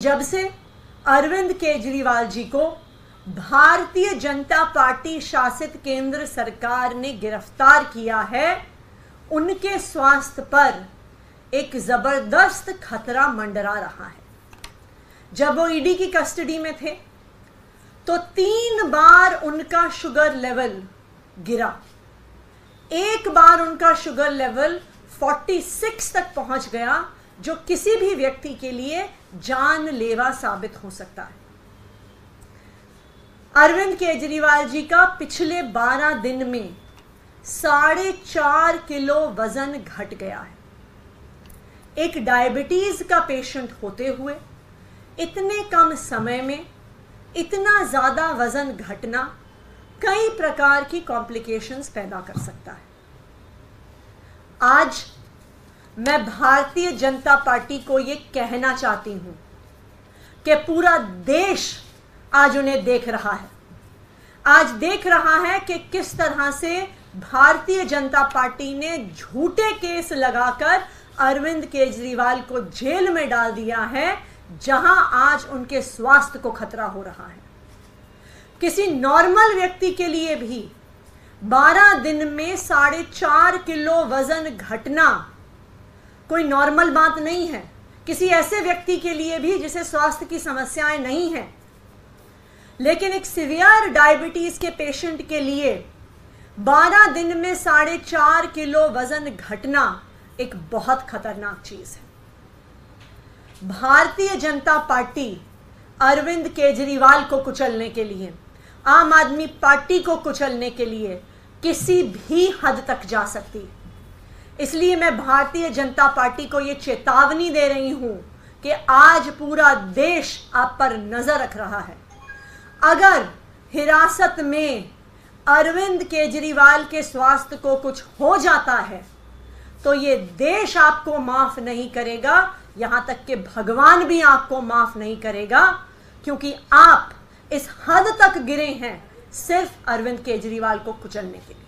जब से अरविंद केजरीवाल जी को भारतीय जनता पार्टी शासित केंद्र सरकार ने गिरफ़्तार किया है, उनके स्वास्थ्य पर एक ज़बरदस्त खतरा मंडरा रहा है। जब वो ईडी की कस्टडी में थे तो तीन बार उनका शुगर लेवल गिरा। एक बार उनका शुगर लेवल 46 तक पहुँच गया जो किसी भी व्यक्ति के लिए जानलेवा साबित हो सकता है। अरविंद केजरीवाल जी का पिछले 12 दिन में साढ़े चार किलो वज़न घट गया है। एक डायबिटीज़ का पेशेंट होते हुए, इतने कम समय में इतना ज़्यादा वज़न घटना कई प्रकार की कॉम्प्लिकेशंस पैदा कर सकता है। आज मैं भारतीय जनता पार्टी को यह कहना चाहती हूँ कि पूरा देश आज उन्हें देख रहा है। आज देख रहा है कि किस तरह से भारतीय जनता पार्टी ने झूठे केस लगाकर अरविंद केजरीवाल को जेल में डाल दिया है, जहाँ आज उनके स्वास्थ्य को खतरा हो रहा है। किसी नॉर्मल व्यक्ति के लिए भी 12 दिन में साढ़े चार किलो वज़न घटना कोई नॉर्मल बात नहीं है। किसी ऐसे व्यक्ति के लिए भी जिसे स्वास्थ्य की समस्याएँ नहीं है। लेकिन एक सिवियर डायबिटीज़ के पेशेंट के लिए 12 दिन में साढ़े चार किलो वज़न घटना एक बहुत खतरनाक चीज़ है। भारतीय जनता पार्टी अरविंद केजरीवाल को कुचलने के लिए, आम आदमी पार्टी को कुचलने के लिए किसी भी हद तक जा सकती है। इसलिए मैं भारतीय जनता पार्टी को यह चेतावनी दे रही हूँ कि आज पूरा देश आप पर नज़र रख रहा है। अगर हिरासत में अरविंद केजरीवाल के स्वास्थ्य को कुछ हो जाता है तो ये देश आपको माफ़ नहीं करेगा, यहाँ तक कि भगवान भी आपको माफ़ नहीं करेगा, क्योंकि आप इस हद तक गिरे हैं सिर्फ़ अरविंद केजरीवाल को कुचलने के लिए।